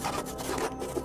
Hey!